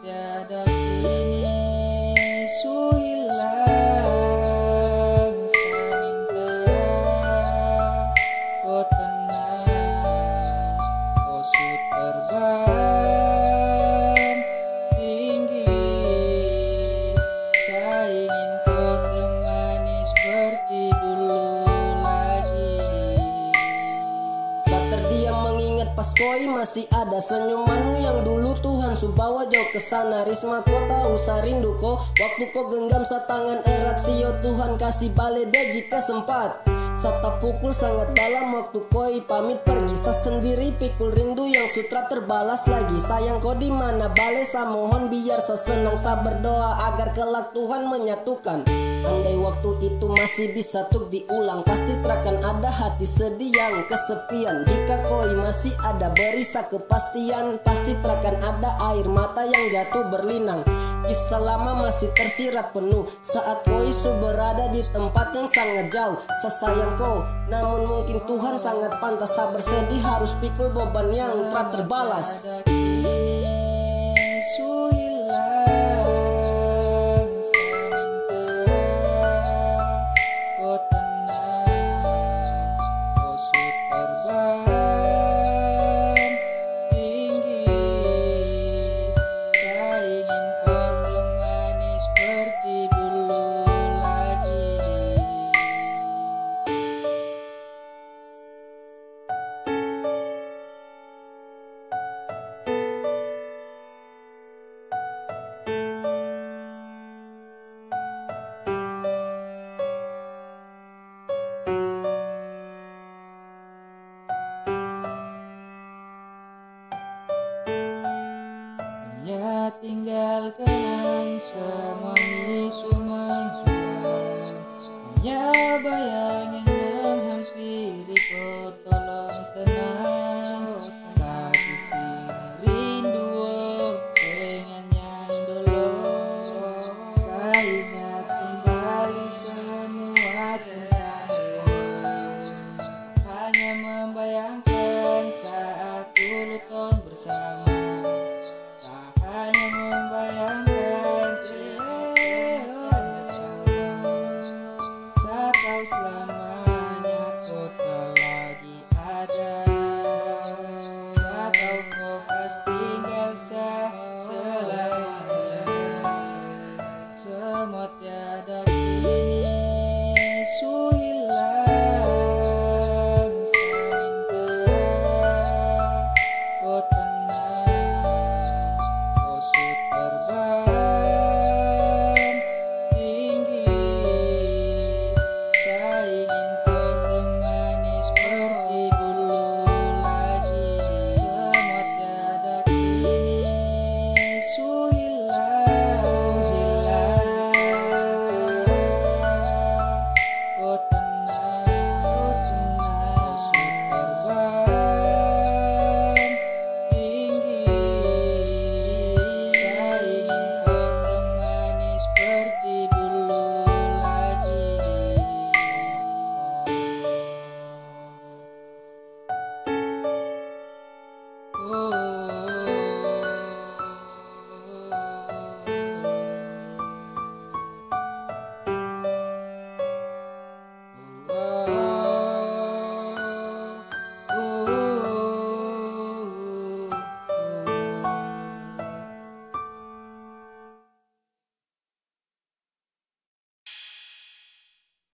tiada kini Su pas koi masih ada senyumanmu yang dulu Tuhan su bawa jauh ke sana. Risma kau tahu rindu kau Waktu kau genggam sa tangan erat sio Tuhan kasih balik deh jika sempat Sata pukul sangat dalam waktu koi pamit pergi. Sa sendiri pikul rindu yang sutra terbalas lagi. Sayang kau di mana sa mohon biar sa senang sa berdoa agar kelak Tuhan menyatukan. Andai waktu itu masih bisa tuh diulang Pasti terakan ada hati sedih yang kesepian. Jika koi masih ada beri sa kepastian Pasti terakan ada air mata yang jatuh berlinang Kisah lama masih tersirat penuh. Saat koi su berada di tempat yang sangat jauh. Saya sayang kau Namun mungkin Tuhan sangat pantas. Saya bersedih harus pikul beban yang telah terbalas. Ada kini Hanya tinggal kenang semua isu Hanya bayang yang menghampiri kau tolong tenang. Di sini rindu dengan yang dulu Saya ingat kembali semua tentang Hanya membayangkan saat dulu tahun bersama Muslim.